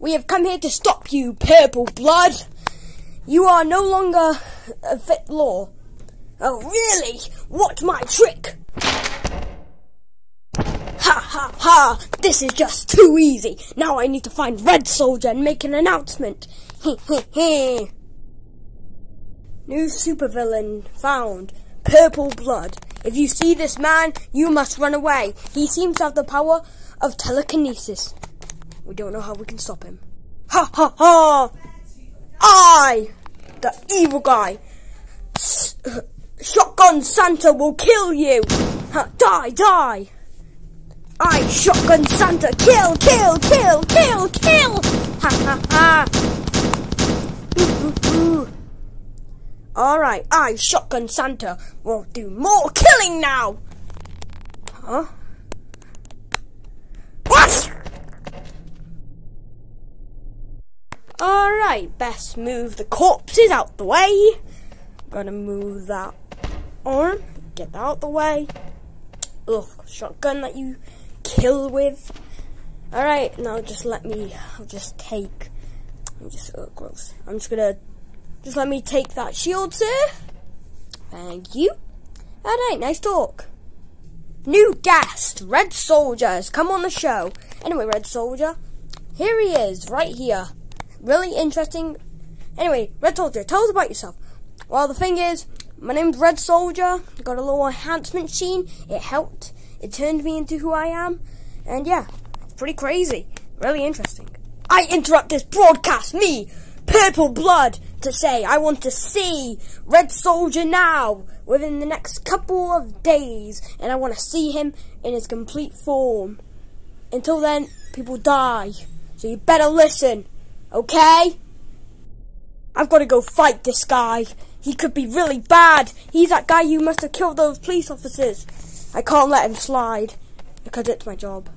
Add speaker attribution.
Speaker 1: We have come here to stop you, purple blood. You are no longer a fit law. Oh, really? What's my trick? Ha ha ha! This is just too easy. Now I need to find Red Soldier and make an announcement. He he he. New supervillain found. Purple blood. If you see this man, you must run away. He seems to have the power of telekinesis. We don't know how we can stop him. Ha ha ha! I, the evil guy, Shotgun Santa will kill you! Ha, die, die! I, Shotgun Santa, kill, kill, kill, kill, kill! Ha ha ha! Alright, I, Shotgun Santa, will do more killing now! Huh? What? Alright, best move the corpses out the way. Gonna move that arm, get that out the way. Ugh, shotgun that you kill with. Alright, now just let me, I'll just take, I'm just, oh, gross. I'm just gonna, just let me take that shield, sir. Thank you. Alright, nice talk. New guest, Red Soldier, has come on the show. Anyway, Red Soldier, here he is, right here really interesting. Anyway, Red Soldier, tell us about yourself. Well, the thing is, my name's Red Soldier. Got a little enhancement scene. It helped. It turned me into who I am. And yeah, it's pretty crazy. Really interesting. I interrupt this broadcast, me, Purple Blood, to say I want to see Red Soldier now within the next couple of days. And I want to see him in his complete form. Until then, people die. So you better listen. Okay? I've got to go fight this guy. He could be really bad. He's that guy who must have killed those police officers. I can't let him slide because it's my job.